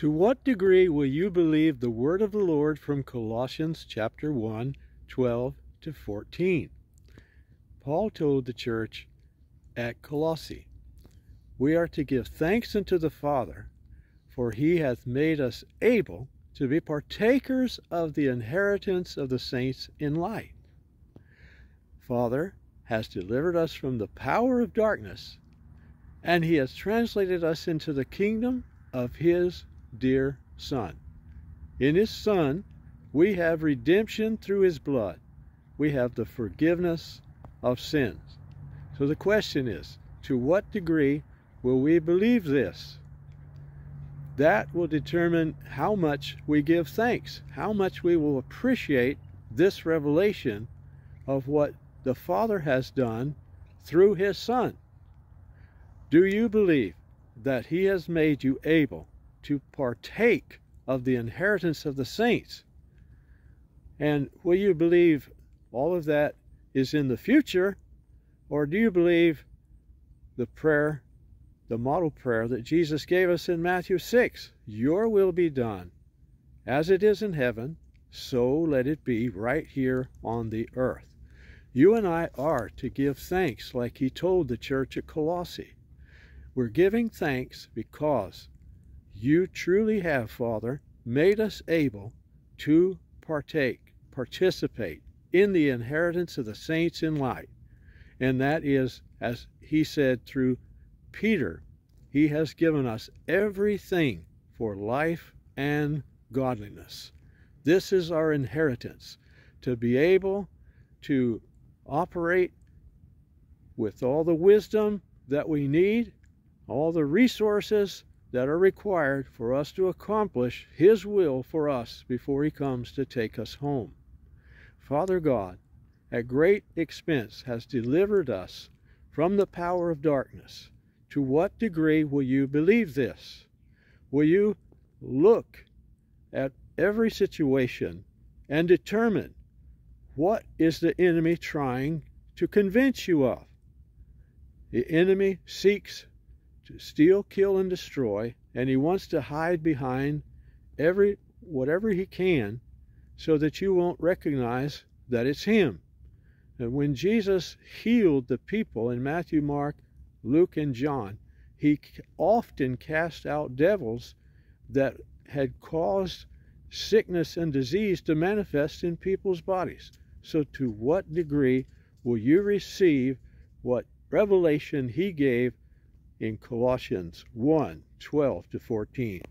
To what degree will you believe the word of the Lord from Colossians chapter 1, 12 to 14? Paul told the church at Colossae, We are to give thanks unto the Father, for he hath made us able to be partakers of the inheritance of the saints in light. Father has delivered us from the power of darkness, and he has translated us into the kingdom of his dear Son. In his Son, we have redemption through his blood. We have the forgiveness of sins. So the question is, to what degree will we believe this? That will determine how much we give thanks, how much we will appreciate this revelation of what the Father has done through his Son. Do you believe that he has made you able to partake of the inheritance of the saints? And will you believe all of that is in the future? Or do you believe the prayer, the model prayer that Jesus gave us in Matthew 6? Your will be done. As it is in heaven, so let it be right here on the earth. You and I are to give thanks like he told the church at Colossae. We're giving thanks because you truly have, Father, made us able to partake, participate in the inheritance of the saints in light. And that is, as he said through Peter, he has given us everything for life and godliness. This is our inheritance, to be able to operate with all the wisdom that we need, all the resources that are required for us to accomplish His will for us before He comes to take us home. Father God, at great expense, has delivered us from the power of darkness. To what degree will you believe this? Will you look at every situation and determine what is the enemy trying to convince you of? The enemy seeks to steal, kill, and destroy, and he wants to hide behind every whatever he can so that you won't recognize that it's him. And when Jesus healed the people in Matthew, Mark, Luke, and John, he often cast out devils that had caused sickness and disease to manifest in people's bodies. So, to what degree will you receive what revelation he gave in Colossians 1 12 to 14?